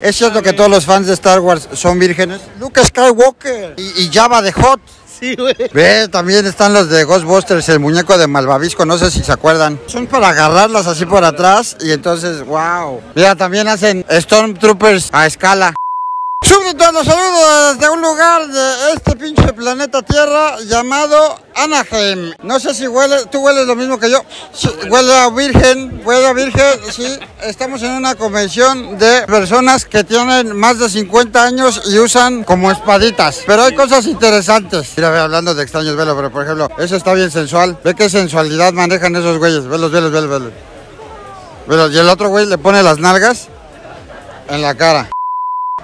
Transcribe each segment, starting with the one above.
¿Es cierto que todos los fans de Star Wars son vírgenes? Luke Skywalker y, y Java de Hot. Sí, güey. Ve, también están los de Ghostbusters, el muñeco de Malvavisco, no sé si se acuerdan. Son para agarrarlas así por atrás y entonces, wow. Mira, también hacen Stormtroopers a escala. Súbditos, los saludo desde un lugar de este pinche planeta Tierra llamado Anaheim. No sé si huele, tú hueles lo mismo que yo. Sí, huele a virgen, huele a virgen. Sí, estamos en una convención de personas que tienen más de 50 años y usan como espaditas. Pero hay cosas interesantes. Mira, ve, hablando de extraños, velo, pero por ejemplo, eso está bien sensual. Ve qué sensualidad manejan esos güeyes. Velos, velos, velos, velos. Velos. Y el otro güey le pone las nalgas en la cara.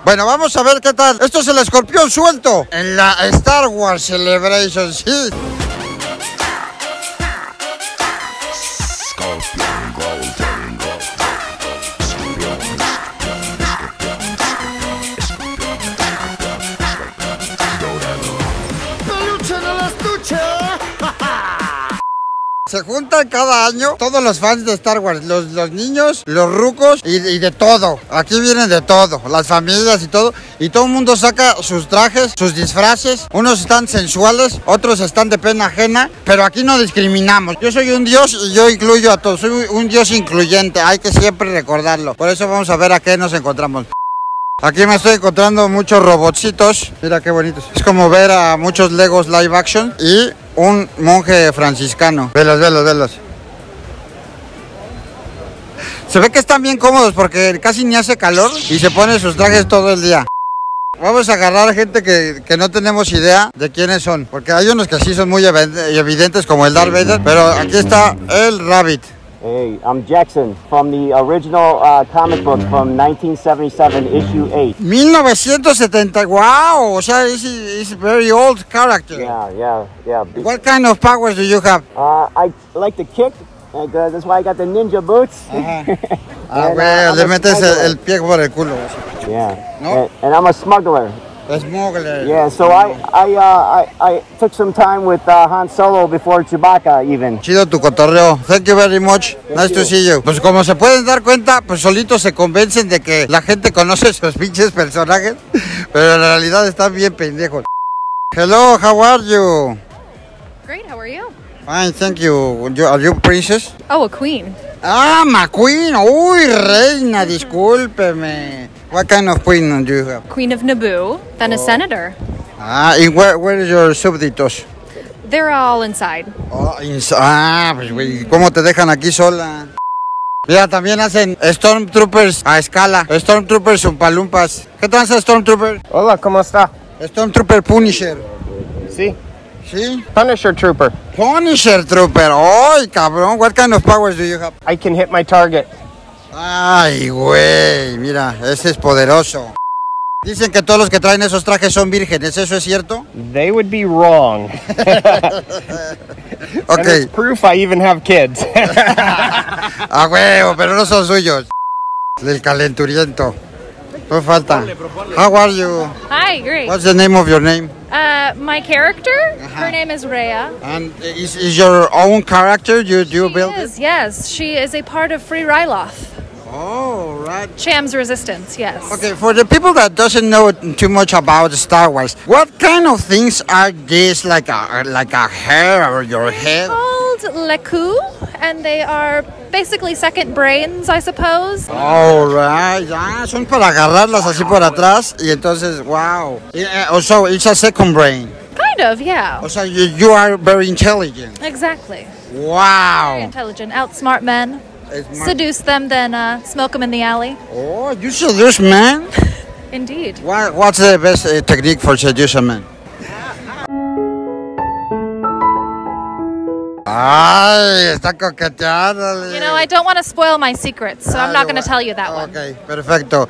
Bueno, vamos a ver qué tal. Esto es el escorpión suelto en la Star Wars Celebration, sí. Se juntan cada año todos los fans de Star Wars, los, niños, los rucos y, y de todo. Aquí vienen de todo, las familias y todo. Y todo el mundo saca sus trajes, sus disfraces. Unos están sensuales, otros están de pena ajena. Pero aquí no discriminamos. Yo soy un dios y yo incluyo a todos. Soy un dios incluyente, hay que siempre recordarlo. Por eso vamos a ver a qué nos encontramos. Aquí me estoy encontrando muchos robotcitos. Mira qué bonitos. Es como ver a muchos Legos live action y un monje franciscano. Velos, velos, velos. Se ve que están bien cómodos porque casi ni hace calor y se ponen sus trajes todo el día. Vamos a agarrar a gente que, que no tenemos idea de quiénes son. Porque hay unos que sí son muy evi- evidentes como el Darth Vader. Pero aquí está el Rabbit. Hey, I'm Jackson from the original uh, comic book from 1977, issue 8. 1970. Wow. O sea, es is very old character. Yeah, yeah, yeah. What kind of powers do you have? Uh, I like to kick, and uh, that's why I got the ninja boots. Ah, And, güey, uh, le metes el, el pie por el culo. Yeah. No? And, and I'm a smuggler. Smuggler. Yeah. So I, I, uh, I, I took some time with uh, Han Solo before Chewbacca, even. Chido tu cotorreo. Thank you very much. nice to you. see you. Pues como se pueden dar cuenta, pues solitos se convencen de que la gente conoce sus pinches personajes, pero en realidad están bien pendejos. Hello, how are you? Great, how are you? Fine, thank you. You- Are you princess? Oh, a queen. Ah, McQueen. Uy, reina, discúlpeme. What kind of queen do you have? Queen of Naboo, then Oh. a senator. Ah, and where, where is your súbditos? They're all inside. Oh, ins- ah, pues güey, ¿cómo te dejan aquí sola? Mira, también hacen Stormtroopers a escala. Stormtroopers palumpas. ¿Qué tranza Stormtrooper? Hola, ¿cómo está? Stormtrooper Punisher. Sí. ¿Sí? Punisher Trooper. Punisher Trooper. ¡Ay, cabrón! What kind of powers do you have? I can hit my target. Ay, güey, mira, ese es poderoso. Dicen que todos los que traen esos trajes son vírgenes, ¿eso es cierto? They would be wrong. Ok. And it's proof I even have kids. A huevo, pero no son suyos. Del calenturiento. No falta. How are you? Hi, great. What's the name of your name? Uh, my character, her name is Rhea. And is, is your own character you you She is, yes. She is a part of Free Ryloth. Oh, right. Sham's Resistance, yes. Okay, for the people that doesn't know too much about Star Wars, what kind of things are these? Like a like a hair or your head? Called Leku, and they are basically second brains, I suppose. All right, ah, son para agarrarlas así por atrás y entonces, wow. Also, it's a second brain. Kind of, yeah. O sea, you, you are very intelligent. Exactly. Wow. Very intelligent. Outsmart men. It's my- Seduce them, then uh, smoke them in the alley. Oh, you seduce man? Indeed. What, what's the best uh, technique for seduce a man? Ay, está coqueteando. You know, I don't want to spoil my secrets, so I'm not going to tell you that one. Okay, perfecto.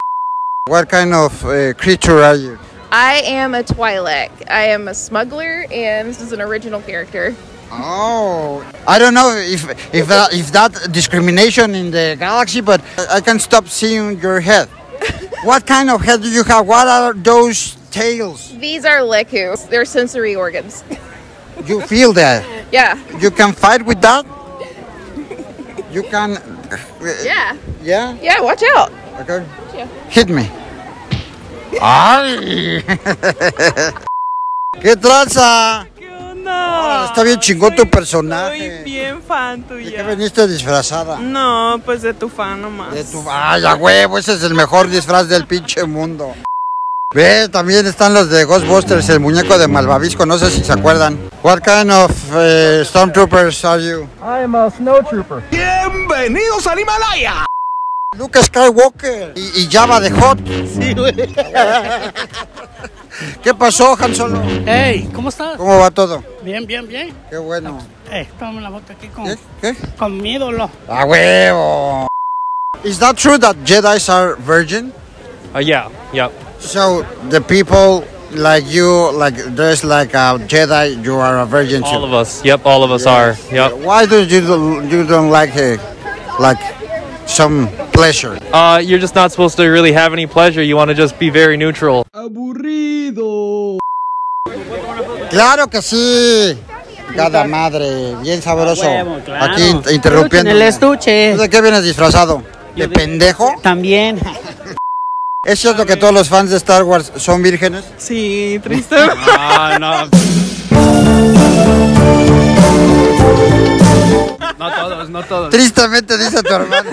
What kind of uh, creature are you? I am a Twi'lek. I am a smuggler, and this is an original character. Oh, I don't know if if that, if that discrimination in the galaxy, but I can't stop seeing your head. what kind of head do you have? What are those tails? These are Leku. They're sensory organs. You feel that? yeah. You can fight with that? You can. Uh, yeah. Yeah. Yeah, watch out. Okay. Yeah. Hit me. ¡Ay! ¿Qué tranza? Está bien chingón tu Soy personaje. bien fan ¿De qué tuya. veniste disfrazada? No, pues de tu fan nomás. De tu... Ay, a huevo, ese es el mejor disfraz del pinche mundo. Ve, también están los de Ghostbusters, el muñeco de Malvavisco, no sé si se acuerdan. What kind of eh, stormtroopers are you? I am a snowtrooper. ¡Bienvenidos al Himalaya! Luke Skywalker y, y Java de Hot. Sí, güey. ¿Qué pasó, Han Solo? Hey, ¿cómo estás? ¿Cómo va todo? Bien, bien, bien. Qué bueno. Eh, toma la foto aquí con, ¿Qué? ¿Qué? con mi ídolo. A huevo. Is that true that Jedi's are virgin? Uh, yeah, yeah. So the people like you, like dressed like a Jedi, you are a virgin too. All of us. Yep, all of us are. Yep. Why do you do, you don't like uh, like some pleasure? Uh, you're just not supposed to really have any pleasure. You want to just be very neutral. Aburrido. Claro que sí. Cada madre, bien sabroso. huevo, claro. Aquí in- interrumpiendo. En el estuche. ¿De qué vienes disfrazado? ¿De pendejo? También. ¿Es cierto que todos los fans de Star Wars son vírgenes? Sí, triste. Ah, no. No todos, no todos. Tristemente dice tu hermano.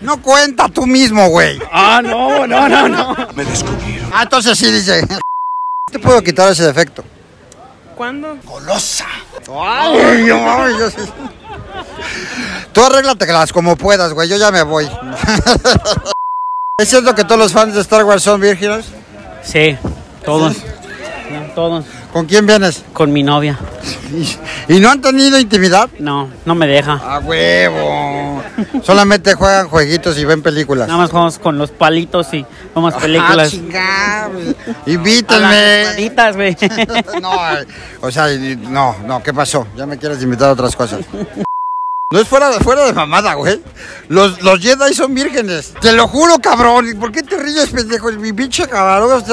No cuenta tú mismo, güey. Ah, no, no, no, no. Ah, entonces sí dice. Te puedo quitar ese defecto. ¿Cuándo? Ay, no, yo sí. Tú arréglatelas como puedas, güey. Yo ya me voy. ¿Es cierto que todos los fans de Star Wars son vírgenes? Sí, todos. Todos. ¿Con quién vienes? Con mi novia. ¿Y no han tenido intimidad? No, no me deja. A huevo. Solamente juegan jueguitos y ven películas. Nada más jugamos con los palitos y vamos Ah, películas. chingar, güey. A las Invítenme. palitas, güey. No, o sea, no, no, ¿qué pasó? Ya me quieres invitar a otras cosas. No es fuera de, fuera de mamada, güey. Los, los Jedi son vírgenes. Te lo juro, cabrón. ¿Por qué te ríes, pendejo? Mi pinche cabrón.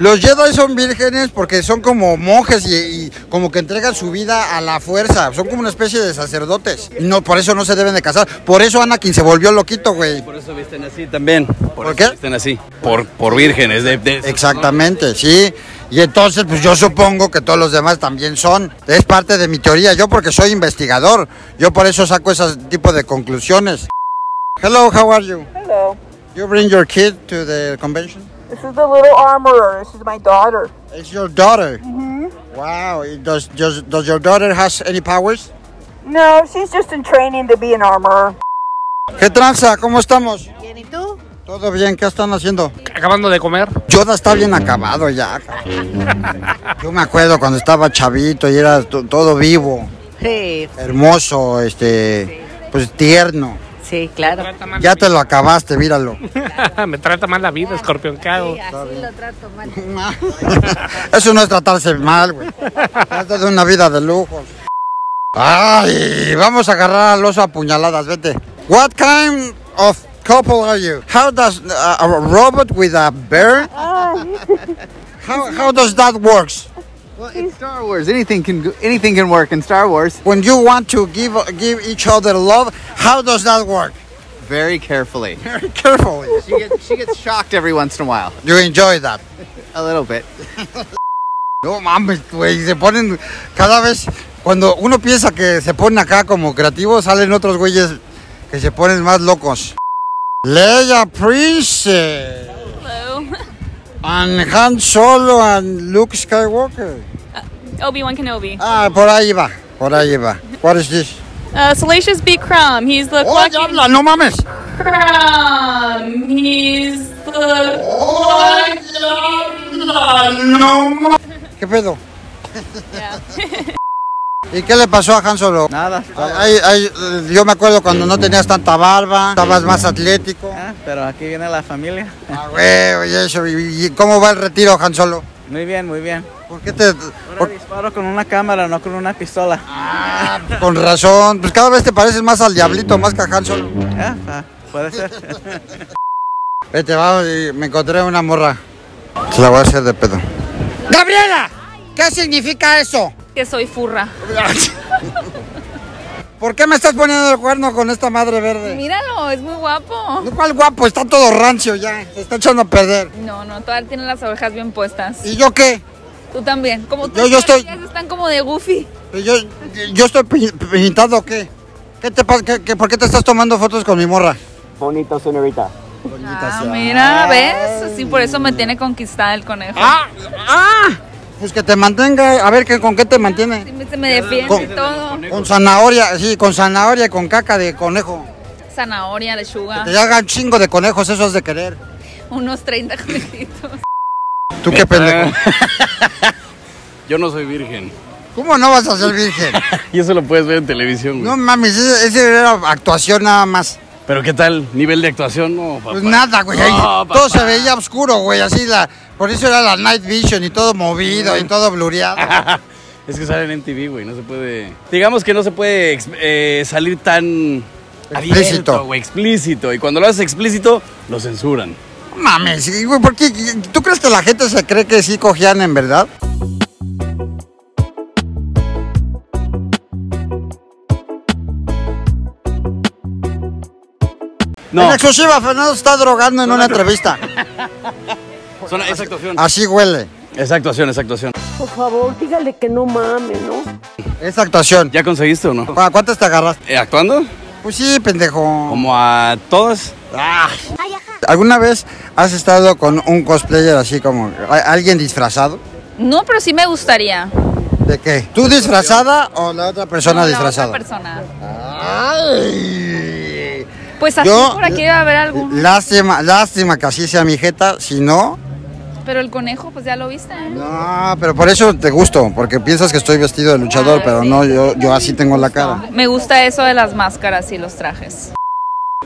Los Jedi son vírgenes porque son como monjes y, y como que entregan su vida a la fuerza. Son como una especie de sacerdotes. No, por eso no se deben de casar. Por eso Anakin se volvió loquito, güey. Por eso visten así también. ¿Por eso qué? Visten así. Por, por vírgenes. De, de- Exactamente, sí. Y entonces, pues yo supongo que todos los demás también son. Es parte de mi teoría. Yo porque soy investigador. Yo por eso saco ese tipo de conclusiones. Hello, how are you? Hello. You bring your kid to the convention? This is the little armorer. This is my daughter. It's your daughter. Wow. Does, does, does your daughter has any powers? No, she's just in training to be an armorer. ¿Qué tranza? ¿Cómo estamos? Bien, ¿y tú? ¿Todo bien? ¿Qué están haciendo? Acabando de comer. Yoda está bien acabado ya. Yo me acuerdo cuando estaba chavito y era to- todo vivo. Sí, hermoso, este, pues tierno. sí, claro. Ya te lo acabaste, míralo. Me trata mal la vida, escorpión. ¿Qué hago? Así lo trato mal. Eso no es tratarse mal, güey. Trata de una vida de lujos. Ay, vamos a agarrar al oso a puñaladas, vete. What kind of couple are you? How does uh, a robot with a bear? How, how does that works? Well, it's Star Wars. Anything can go, anything can work in Star Wars. When you want to give give each other love, how does that work? Very carefully. Very carefully. She gets she gets shocked every once in a while. You enjoy that. A little bit. No mames, güey, se ponen cada vez cuando uno piensa que se ponen acá como creativos, salen otros güeyes que se ponen más locos. Leia Princess Hello. and Han Solo and Luke Skywalker. Obi-Wan Kenobi. Ah, por ahí va, por ahí va. What is this? Uh, Salacious B. Crumb. He's the ¡Oh, habla! ¡No mames! Crumb. He's the Oh ¡No mames! ¿Qué pedo? ¿Y qué le pasó a Han Solo? Nada. Ay, ay, yo me acuerdo cuando no tenías tanta barba, estabas más atlético. Ah, pero aquí viene la familia. Ah, güey, y eso, y- y ¿cómo va el retiro, Han Solo? Muy bien, muy bien. ¿Por qué te...? Ahora por- disparo con una cámara, no con una pistola. Ah, con razón, pues cada vez te pareces más al diablito, más que a Han Solo. Ah, ah, puede ser. Vete, vamos, y me encontré una morra. Se la voy a hacer de pedo. ¡Gabriela! ¿Qué significa eso? Que soy furra. ¿Por qué me estás poniendo el cuerno con esta madre verde? Míralo, es muy guapo. ¿Cuál guapo? Está todo rancio ya. Se está echando a perder. No, no, todavía tiene las orejas bien puestas. ¿Y yo qué? Tú también. Como tú Yo- yo estoy- Están como de goofy. Yo, yo estoy pi- pintado o qué? ¿Qué te pasa? ¿Qué- qué- ¿Por qué te estás tomando fotos con mi morra? Bonito, señorita. Ah, mira, ¿ves? Sí, por eso me tiene conquistada el conejo. ¡Ah! ¡Ah! Pues que te mantenga. A ver, ¿qué, ¿con qué te mantiene? Sí, me- se me defiende Con- y todo. Con zanahoria, sí, con zanahoria y con caca de conejo. Zanahoria, lechuga. Que te hagan chingo de conejos, eso es de querer. Unos 30 conejitos. ¿Tú qué pendejo? Yo no soy virgen. ¿Cómo no vas a ser virgen? Y eso lo puedes ver en televisión, güey. No mames, ese, ese era actuación nada más. Pero ¿qué tal? ¿Nivel de actuación? No, papá. Pues nada, güey. No, ahí papá. todo se veía oscuro, güey. Así la. Por eso era la night vision y todo movido y todo blureado. Es que sale en MTV, güey, no se puede... Digamos que no se puede eh, salir tan... Explícito. abierto, güey, explícito. Y cuando lo haces explícito, lo censuran. Mames, güey. ¿Por qué? ¿Tú crees que la gente se cree que sí cogían en verdad? No. En exclusiva, Fernando está drogando en una entrevista. Son- es actuación. Así huele. Es actuación, es actuación. Por favor, dígale que no mame, ¿no? Es actuación. ¿Ya conseguiste o no? ¿A cuántas te agarraste? Eh, ¿Actuando? Pues sí, pendejo. Como a todas. ¿Alguna vez has estado con un cosplayer así como a- alguien disfrazado? No, pero sí me gustaría. ¿De qué? ¿Tú disfrazada o la otra persona No, la disfrazada? otra persona. Ay. Pues así Yo- por aquí debe haber algo. Lástima, lástima que así sea mi jeta, si no, Pero el conejo, pues ya lo viste. ¿eh? no, pero por eso te gusto, porque piensas que estoy vestido de luchador, Ah, pero sí. no, yo, yo así tengo la cara. Me gusta eso de las máscaras y los trajes.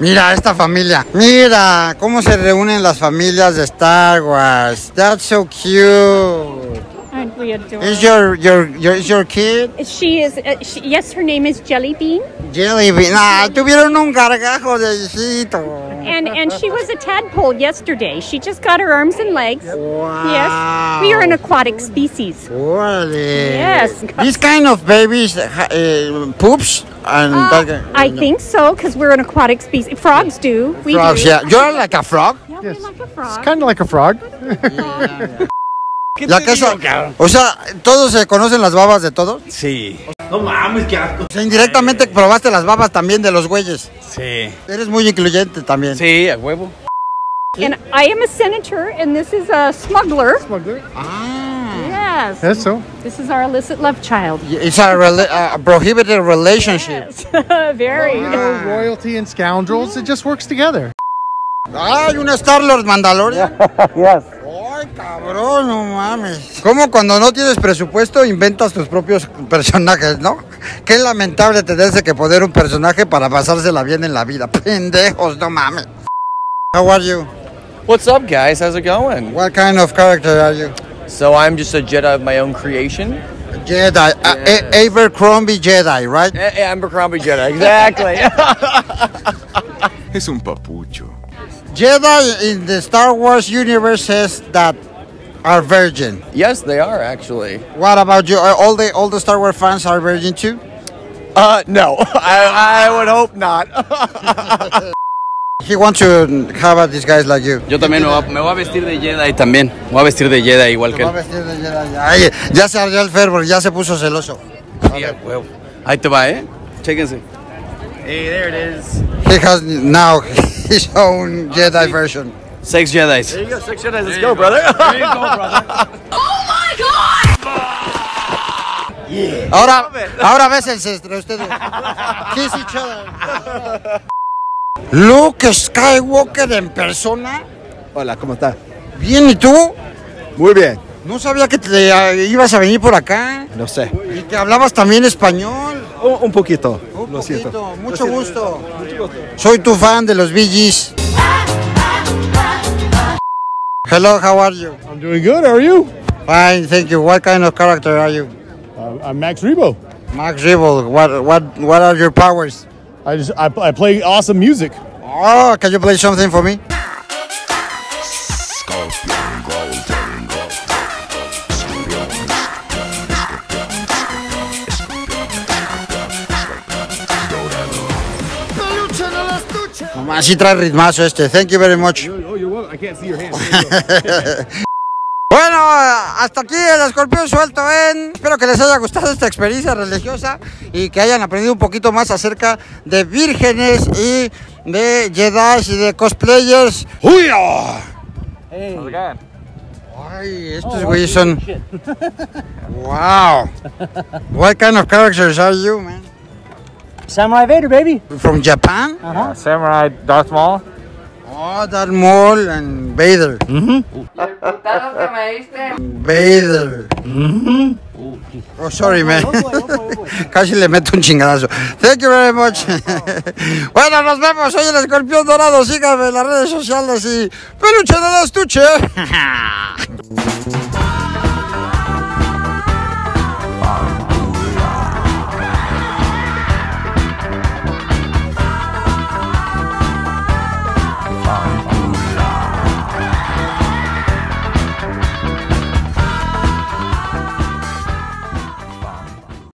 Mira esta familia, mira cómo se reúnen las familias de Star Wars. That's so cute. Aren't we adorable? Is your your your is your kid? She is, uh, she, yes, her name is Jelly Bean. Jelly bean. Ah, tuvieron un gargajo de hijito. And, and she was a tadpole yesterday. She just got her arms and legs. Yes. We are an aquatic species. Órale. Yes. This kind of babies uh, poops and Uh, that- I think so, because we're an aquatic species. Frogs do. We frogs. do. Yeah, you're like a frog. Yeah, we're like a frog. Kind of like a frog. La que esa- o sea, todos se conocen las babas de todos. Sí. No mames, qué asco. O sea, indirectamente probaste las babas también de los güeyes. Sí. Eres muy incluyente también. Sí, a huevo. And I am a senator, and this is a smuggler. Smuggler? Ah. Yes. Eso. This is our illicit love child. It's a, rela- a prohibited relationship. Very. You know, royalty and scoundrels, it just works together. Ay, una Star-Lord Mandalorian. yes. Ay, cabrón, no mames. ¿Cómo cuando no tienes presupuesto inventas tus propios personajes, no? Qué lamentable tenerse que poner un personaje para pasársela bien en la vida. Pendejos, no mames. How are you? What's up, guys? How's it going? What kind of character are you? So I'm just a Jedi of my own creation. Jedi. Uh, A- Abercrombie Jedi, right? Eh, eh, Abercrombie Jedi, exactly. Es un papucho. Jedi in the Star Wars universe says that are virgin. yes, they are actually. What about you? Are All the all the Star Wars fans are virgin too? Uh, no, I, I would hope not. He wants to have a disguise like you. Yo también me voy, a, me voy a vestir de Jedi también. Me voy a vestir de Jedi igual que Va a él. vestir de Jedi. Ay, ya se ardió el fervor, ya se puso celoso. Sí, a huevo. Ahí te va, ¿eh? Chéquense. Hey, there it is. He has now his own Jedi version. Sex Jedis. There you go, six Jedi. Let's go, brother. There you go, brother. Ahora, ahora bésense entre ustedes. Kiss each other. Luke Skywalker en persona. Hola, ¿cómo está? Bien, ¿y tú? Muy bien. No sabía que te eh, ibas a venir por acá. No sé. Y que hablabas también español. Un, un poquito. Un lo siento. poquito, mucho gusto. Soy tu fan de los Bee Gees. Hello, how are you? I'm doing good. How are you? Fine, thank you. What kind of character are you? Uh, I'm Max Rebo. Max Ribble. What what what are your powers? I just I, I play awesome music. Oh, can you play something for me? Así trae ritmazo este. Thank you very much. Oh, you're welcome. I can't see your hands. Bueno, hasta aquí el escorpión suelto en. Espero que les haya gustado esta experiencia religiosa y que hayan aprendido un poquito más acerca de vírgenes y de Jedi y de cosplayers. ¡Huya! Ay, estos güeyes son. Wow. What kind of characters are you, man? Samurai Vader, baby. From Japan? Uh-huh. Samurai Darth Maul. Oh, Darth Maul and Vader. Vader. Oh, sorry, man. Casi le meto un chingadazo. Thank you very much. bueno, nos vemos. Soy el escorpión dorado. Síganme en las redes sociales y peluche de estuche.